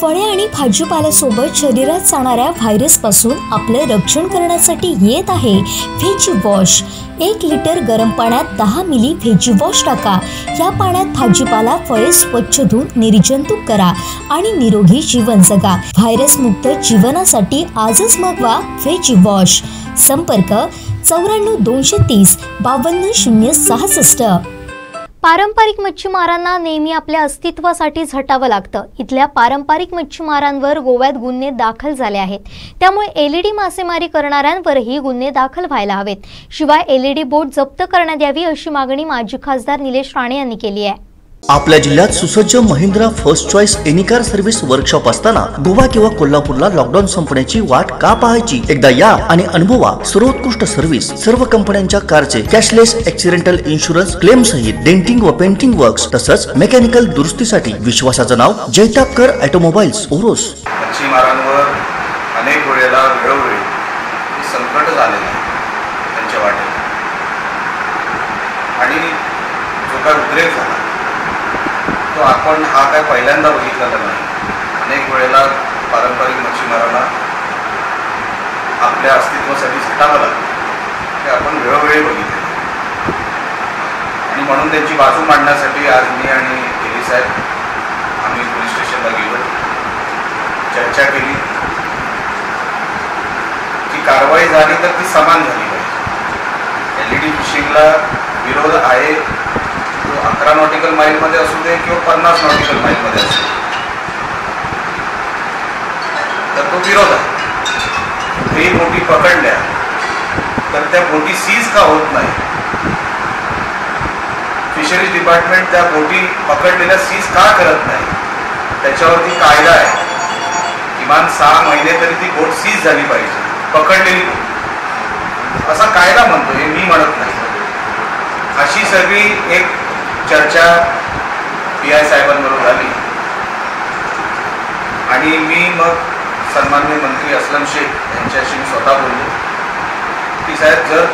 फळे आणि भाजीपाल्यासोबत शरीरात जाणाऱ्या व्हायरसपासून आपले रक्षण करण्यासाठी येत आहे. Veggie wash. एक लिटर गरम पाण्यात दहा मिली व्हेजी वॉश टाका. या पाण्यात भाजीपाला फळे स्वच्छ धुवून निर्जंतुक करा आणि निरोगी जीवन जगा. व्हायरसमुक्त जीवनासाठी आजच मागवा व्हेजी वॉश. संपर्क चौऱ्याण्णव दोनशे तीस बावन्न शून्य सहासष्ट. पारंपरिक मच्छीमारांना नेहमी आपल्या अस्तित्वासाठी झटावं लागतं. इथल्या पारंपरिक मच्छीमारांवर गोव्यात गुन्हे दाखल झाले आहेत. त्यामुळे एलईडी मासेमारी करणाऱ्यांवरही गुन्हे दाखल व्हायला हवेत. शिवाय एलईडी बोट जप्त करण्यात यावी अशी मागणी माजी खासदार निलेश राणे यांनी केली आहे. आपल्या जिल्ह्यात सुसज्ज Mahindra first choice any car service workshop असताना गोवा किंवा कोल्हापूरला लॉकडाऊन संपण्याची वाट का पाहायची? एकदा या आणि अनुभवा सर्वोत्कृष्ट सर्व्हिस सर्व कंपन्यांच्या कारचे कॅशलेस ऍक्सिडेंटल इन्शुरन्स क्लेम सहित डेंटिंग व पेंटिंग वर्क्स तसंच मेकॅनिकल दुरुस्तीसाठी विश्वासाचं नाव जैतापकर ऑटोमोबाईल्स ओरोस मच्छीमारांवर अनेक वेळेला वेळोवेळी संकट झालेलं त्यांच्या वाटेत. आणि जो काय उद्रेक झाला तो आपण हा काय पहिल्यांदा बघितलेला नाही? अनेक वेळेला पारंपरिक मच्छीमारांना आपल्या अस्तित्वासाठी झटावं लागतं. ते आपण वेळोवेळी बघितले. आणि म्हणून त्यांची बाजू मांडण्यासाठी आज मी आणि केली साहेब आम्ही पोलीस स्टेशनला गेलो. चर्चा केली. की कारवाई झाली तर ती समान झाली पाहिजे. एल ई डी फिशिंगला विरोध आहे अकरा नॉटिकल माईलमध्ये असू दे किंवा पन्नास नॉटिकल माईलमध्ये असू दे. तर तो विरोध आहे. कुठेही बोटी पकडल्या तर त्या बोटी सीज का होत नाही? फिशरीज डिपार्टमेंट त्या बोटी पकडलेल्या सीज का करत नाही? त्याच्यावरती कायदा आहे. किमान सहा महिने तरी ती बोट सीज झाली पाहिजे. पकडलेली बोट. असा कायदा म्हणतो हे मी म्हणत नाही. अशी सगळी एक चर्चा पी आय साहेबांबरोबर झाली. आणि मी मग सन्मान्य मंत्री असलम शेख यांच्याशी मी स्वतः बोललो. की साहेब जर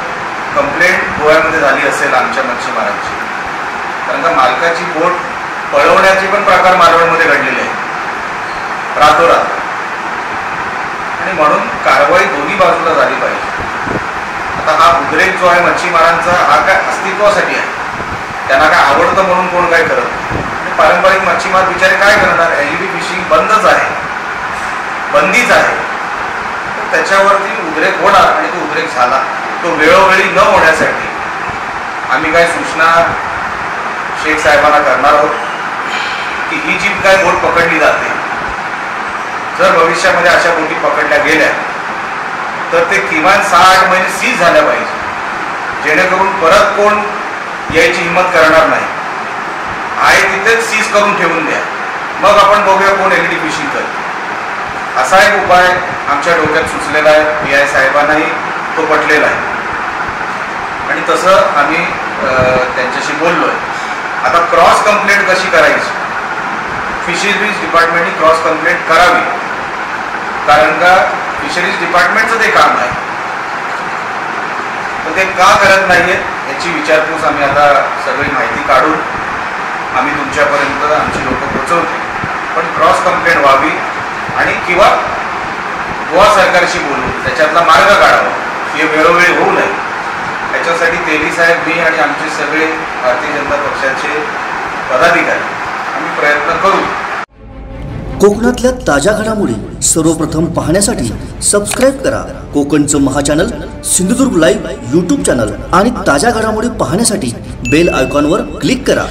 कंप्लेंट गोव्यामध्ये झाली असेल आमच्या मच्छीमारांची कारण का मालकाची बोट पळवण्याचे पण प्रकार मालवणमध्ये घडलेले आहेत. रातोरात. आणि म्हणून कारवाई दोन्ही बाजूला झाली पाहिजे. आता हा उद्रेक जो आहे मच्छीमारांचा हा काय अस्तित्वासाठी आहे? त्यांना काय आवडतं म्हणून कोण काय करत नाही. म्हणजे पारंपरिक मच्छीमार बिचारे काय करणार? एल ई डी फिशिंग बंदच आहे. बंदीच आहे. तर त्याच्यावरती उद्रेक होणार आणि तो उद्रेक झाला. तो वेळोवेळी न होण्यासाठी आम्ही काय सूचना शेख साहेबांना करणार आहोत की ही जी काय बोट पकडली जाते. जर भविष्यामध्ये अशा बोटी पकडल्या गेल्या तर ते किमान सहा आठ महिने सीज झाल्या पाहिजे. जेणेकरून परत कोण यायची हिंमत करणार नाही. आहे तिथेच सीज करून ठेवून द्या. मग आपण बघूया कोण एल डी फिशिंग करते असा एक उपाय आमच्या डोक्यात सुचलेला आहे. पी आय साहेबांनाही तो पटलेला आहे. आणि तसं आम्ही त्यांच्याशी बोललो आहे आता क्रॉस कंप्लेंट कशी करायची? फिशरीज डिपार्टमेंटनी क्रॉस कंप्लेंट करावी. कारण का फिशरीज डिपार्टमेंटचं ते काम आहे. पण ते का करत नाही आहेत याची विचारपूस आम्ही आता सगळी माहिती काढून आम्ही तुमच्यापर्यंत आमची लोकं पोचवते पण क्रॉस कंप्लेंट व्हावी आणि किंवा गोवा सरकारशी बोलून त्याच्यातला मार्ग काढावा. हे वेळोवेळी होऊ नये. त्याच्यासाठी तेली साहेब मी आणि आमचे सगळे भारतीय जनता पक्षाचे पदाधिकारी आम्ही प्रयत्न करू. कोकणातल्या ताज्या घडामोडी सर्वप्रथम पाहण्यासाठी सबस्क्राईब करा. कोकणचं महाचॅनल सिंधुदुर्ग लाईव्ह यूट्यूब चॅनल आणि ताज्या घडामोडी पाहण्यासाठी बेल आयकॉनवर क्लिक करा.